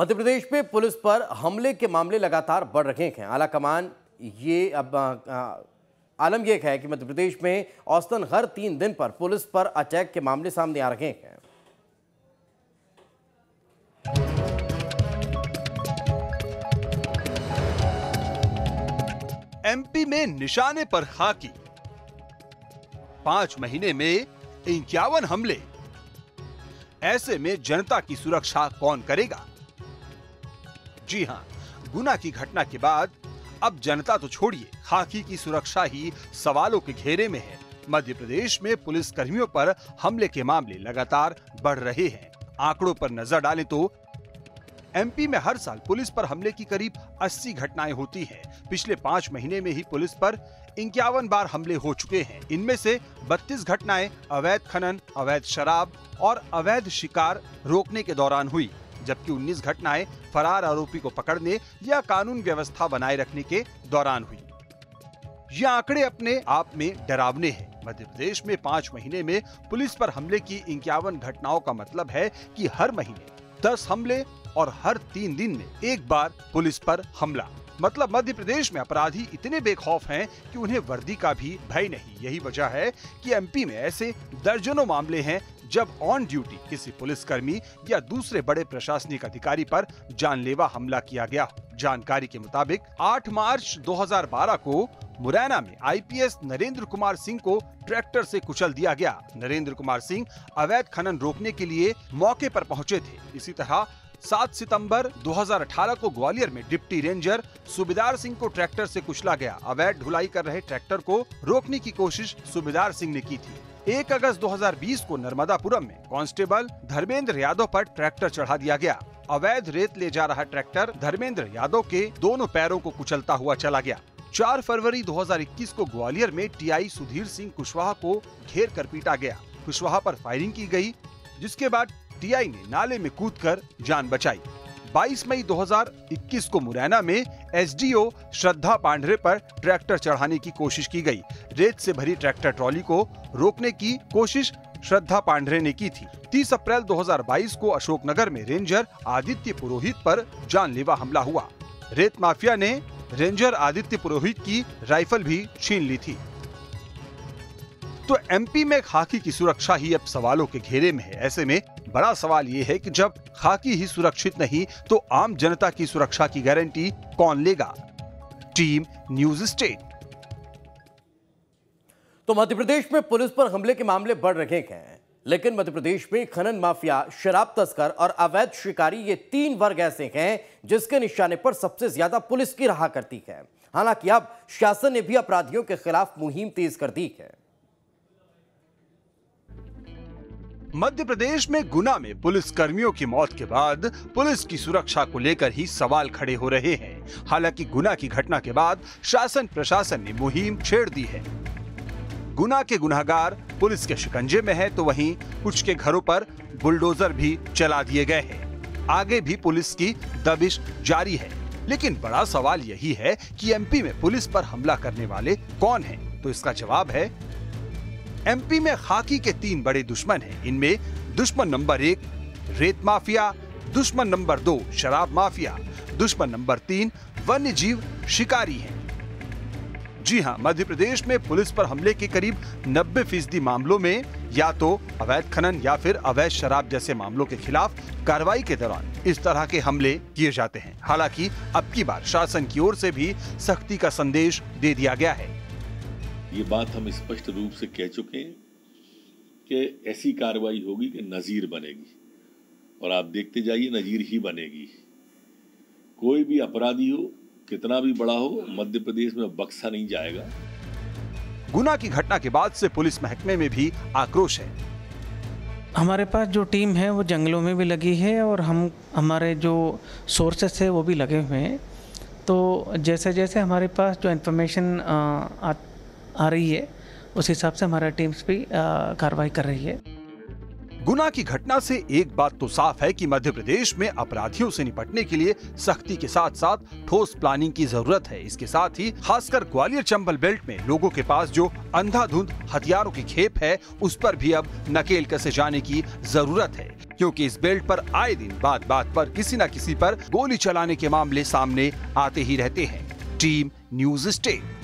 मध्य प्रदेश में पुलिस पर हमले के मामले लगातार बढ़ रहे हैं। आला कमान, ये अब आलम यह है कि मध्य प्रदेश में औसतन हर तीन दिन पर पुलिस पर अटैक के मामले सामने आ रहे हैं। एमपी में निशाने पर खाकी पाँच महीने में इक्यावन हमले। ऐसे में जनता की सुरक्षा कौन करेगा? जी हाँ गुना की घटना के बाद, अब जनता तो छोड़िए, खाकी की सुरक्षा ही सवालों के घेरे में है। मध्य प्रदेश में पुलिस कर्मियों पर हमले के मामले लगातार बढ़ रहे हैं। आंकड़ों पर नज़र डालें तो एमपी में हर साल पुलिस पर हमले की करीब 80 घटनाएँ होती हैं। पिछले पाँच महीने में ही पुलिस पर इक्यावन बार हमले हो चुके हैं। इनमें से 32 घटनाएँ अवैध खनन, अवैध शराब और अवैध शिकार रोकने के दौरान हुई। जबकि 19 घटनाएँ फरार आरोपी को पकड़ने या कानून व्यवस्था बनाए रखने के दौरान हुई। ये आंकड़े अपने आप में डरावने हैं। मध्य प्रदेश में पाँच महीने में पुलिस पर हमले की इक्यावन घटनाओं का मतलब है कि हर महीने दस हमले और हर तीन दिन में एक बार पुलिस पर हमला। मतलब मध्य प्रदेश में अपराधी इतने बेखौफ हैं कि उन्हें वर्दी का भी भय नहीं। यही वजह है कि एमपी में ऐसे दर्जनों मामले हैं जब ऑन ड्यूटी किसी पुलिसकर्मी या दूसरे बड़े प्रशासनिक अधिकारी पर जानलेवा हमला किया गया। जानकारी के मुताबिक 8 मार्च 2012 को मुरैना में आईपीएस नरेंद्र कुमार सिंह को ट्रैक्टर से कुचल दिया गया। नरेंद्र कुमार सिंह अवैध खनन रोकने के लिए मौके पर पहुँचे थे। इसी तरह 7 सितंबर 2018 को ग्वालियर में डिप्टी रेंजर सुबेदार सिंह को ट्रैक्टर से कुचला गया। अवैध ढुलाई कर रहे ट्रैक्टर को रोकने की कोशिश सुबेदार सिंह ने की थी। एक अगस्त 2020 को नर्मदापुरम में कांस्टेबल धर्मेंद्र यादव पर ट्रैक्टर चढ़ा दिया गया। अवैध रेत ले जा रहा ट्रैक्टर धर्मेंद्र यादव के दोनों पैरों को कुचलता हुआ चला गया। 4 फरवरी 2021 को ग्वालियर में टीआई सुधीर सिंह कुशवाहा को घेर कर पीटा गया। कुशवाहा पर फायरिंग की गई, जिसके बाद टीआई ने नाले में कूदकर जान बचाई। 22 मई 2021 को मुरैना में एसडीओ श्रद्धा पांढरे पर ट्रैक्टर चढ़ाने की कोशिश की गई। रेत से भरी ट्रैक्टर ट्रॉली को रोकने की कोशिश श्रद्धा पांढरे ने की थी। 30 अप्रैल 2022 को अशोकनगर में रेंजर आदित्य पुरोहित पर जानलेवा हमला हुआ। रेत माफिया ने रेंजर आदित्य पुरोहित की राइफल भी छीन ली थी। तो एमपी में खाकी की सुरक्षा ही अब सवालों के घेरे में है। ऐसे में बड़ा सवाल ये है कि जब खाकी ही सुरक्षित नहीं तो आम जनता की सुरक्षा की गारंटी कौन लेगा? Team, news state. तो मध्य प्रदेश में पुलिस पर हमले के मामले बढ़ रहे हैं। लेकिन मध्य प्रदेश में खनन माफिया, शराब तस्कर और अवैध शिकारी ये तीन वर्ग ऐसे हैं जिसके निशाने पर सबसे ज़्यादा पुलिस की रहा करती है। हालाँकि अब शासन ने भी अपराधियों के खिलाफ मुहिम तेज कर दी है। मध्य प्रदेश में गुना में पुलिस कर्मियों की मौत के बाद पुलिस की सुरक्षा को लेकर ही सवाल खड़े हो रहे हैं। हालाँकि गुना की घटना के बाद शासन प्रशासन ने मुहिम छेड़ दी है। गुना के गुनाहगार पुलिस के शिकंजे में है तो वहीं कुछ के घरों पर बुलडोजर भी चला दिए गए हैं। आगे भी पुलिस की दबिश जारी है। लेकिन बड़ा सवाल यही है कि एमपी में पुलिस पर हमला करने वाले कौन हैं? तो इसका जवाब है, एमपी में खाकी के तीन बड़े दुश्मन हैं। इनमें दुश्मन नंबर एक, रेत माफिया, दुश्मन नंबर दो, शराब माफिया, दुश्मन नंबर तीन वन्य जीव शिकारी हैं। जी हाँ, मध्य प्रदेश में पुलिस पर हमले के करीब 90 फ़ीसदी मामलों में या तो अवैध खनन या फिर अवैध शराब जैसे मामलों के खिलाफ कार्रवाई के दौरान इस तरह के हमले किए जाते हैं। हालाँकि, अब की बार शासन की ओर से भी सख्ती का संदेश दे दिया गया है। ये बात हम स्पष्ट रूप से कह चुके हैं कि ऐसी कार्रवाई होगी कि नज़ीर बनेगी। और आप देखते जाइए, नज़ीर ही बनेगी। कोई भी अपराधी हो कितना भी बड़ा हो मध्य प्रदेश में बक्सा नहीं जाएगा। गुना की घटना के बाद से पुलिस महकमे में भी आक्रोश है। हमारे पास जो टीम है वो जंगलों में भी लगी है और हम हमारे जो सोर्सेस है वो भी लगे हुए हैं। तो जैसे जैसे हमारे पास जो इन्फॉर्मेशन आ आ रही है उस हिसाब से हमारा टीम्स भी कार्रवाई कर रही है। गुना की घटना से एक बात तो साफ़ है कि मध्य प्रदेश में अपराधियों से निपटने के लिए सख्ती के साथ साथ ठोस प्लानिंग की ज़रूरत है। इसके साथ ही, खासकर ग्वालियर चंबल बेल्ट में लोगों के पास जो अंधाधुंध हथियारों की खेप है, उस पर भी अब नकेल कसे जाने की ज़रूरत है। क्योंकि इस बेल्ट पर आए दिन बात बात पर किसी न किसी पर गोली चलाने के मामले सामने आते ही रहते हैं। Team news state.